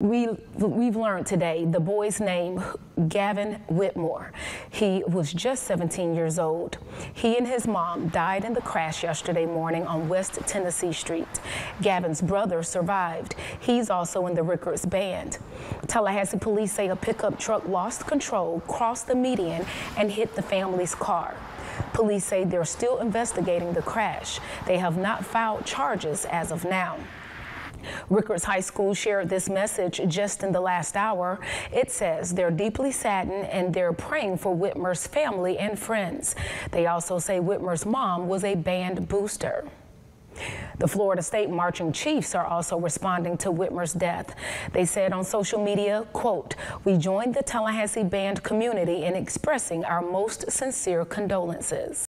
We, we've learned today the boy's name, Gavin Witmer. He was just 17 years old. He and his mom died in the crash yesterday morning on West Tennessee Street. Gavin's brother survived. He's also in the Rickards band. Tallahassee police say a pickup truck lost control, crossed the median, and hit the family's car. Police say they're still investigating the crash. They have not filed charges as of now. Rickards High School shared this message just in the last hour. It says they're deeply saddened and they're praying for Witmer's family and friends. They also say Witmer's mom was a band booster. The Florida State Marching Chiefs are also responding to Witmer's death. They said on social media, quote, we joined the Tallahassee band community in expressing our most sincere condolences.